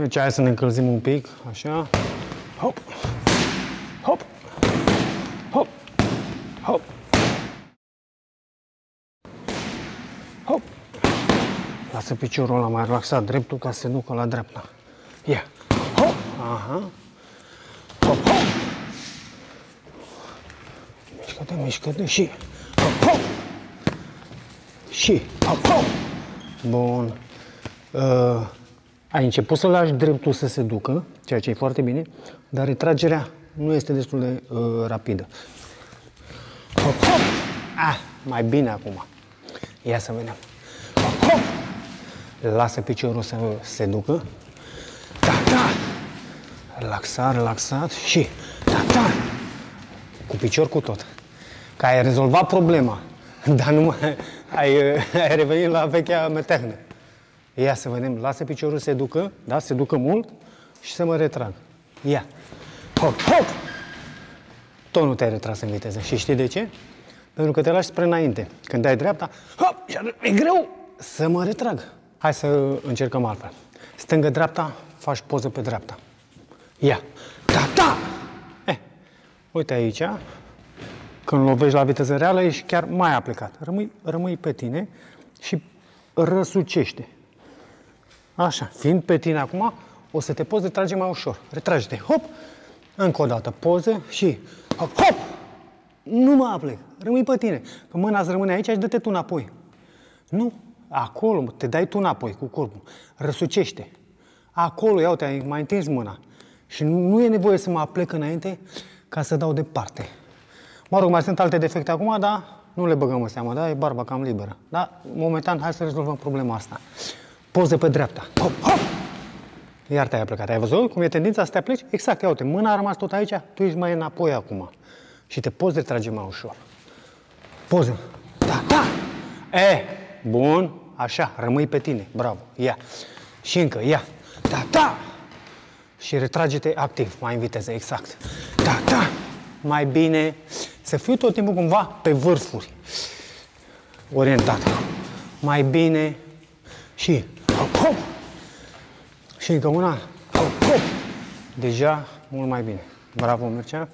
Deci hai să ne încălzim un pic, așa. Hop, hop, hop, hop, hop. Lasă piciorul ăla mai relaxat, dreptul, ca să se ducă la dreapta. Ia, hop, aha, hop, hop. Mișcă-te, mișcă-te și hop, hop. Și hop, hop. Bun. Uh, ai început să lași dreptul să se ducă, ceea ce e foarte bine, dar retragerea nu este destul de uh, rapidă. Hop, hop! Ah, mai bine acum. Ia să vedem. Hop, hop! Lasă piciorul să se ducă. Da, da! Relaxat, relaxat și da, da! Cu picior cu tot. Că ai rezolvat problema, dar nu mai, ai, ai revenit la vechea metehnă. Ia să vedem, lasă piciorul să se ducă, da, se ducă mult și să mă retrag. Ia. Hop, hop! Tot nu te-ai retras în viteză. Și știi de ce? Pentru că te lași spre înainte. Când dai dreapta, hop, e greu să mă retrag. Hai să încercăm altfel. Stângă-dreapta, faci poză pe dreapta. Ia. Da, da! Eh, uite aici, când lovești la viteză reală, ești chiar mai aplicat. Rămâi, rămâi pe tine și răsucește. Așa, fiind pe tine acum, o să te poți retrage mai ușor. Retrage-te, hop, încă o dată, poză și hop, hop! Nu mă aplec, rămâi pe tine. Că mâna îți rămâne aici și dă-te tu înapoi. Nu, acolo, te dai tu înapoi cu corpul. Răsucește. Acolo, iau te mai întins mâna. Și nu, nu e nevoie să mă aplec înainte ca să dau departe. Mă rog, mai sunt alte defecte acum, dar nu le băgăm în seamă, da? E barba cam liberă. Da? Momentan, hai să rezolvăm problema asta. Poză pe dreapta. Hop, hop! Iar te-ai plecat. Ai văzut cum e tendința să te apleci? Exact, ia uite, mâna a rămas tot aici, tu ești mai înapoi acum. Și te poți retrage mai ușor. Poză. Da, da! E, bun, așa, rămâi pe tine. Bravo, ia. Și încă, ia. Da, da! Și retrage-te activ, mai în viteză, exact. Da, da! Mai bine să fiu tot timpul cumva pe vârfuri. Orientat. Mai bine și hop, hop. Și încă una, hop, hop. Deja mult mai bine. Bravo, Mircea!